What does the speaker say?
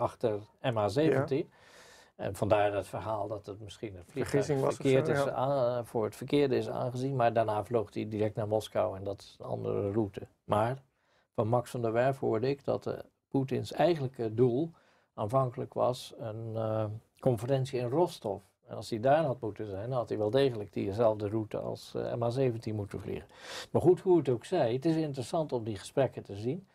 achter MH17. En vandaar het verhaal dat het misschien een vliegtuig verkeerd is eh, voor het verkeerde is aangezien. Maar daarna vloog hij direct naar Moskou en dat is een andere route. Maar van Max van der Werf hoorde ik dat uh, Poetins eigenlijke doel aanvankelijk was een uh, conferentie in Rostov. En als hij daar had moeten zijn, dan had hij wel degelijk diezelfde route als uh, MH17 moeten vliegen. Maar goed, hoe het ook zij, het is interessant om die gesprekken te zien.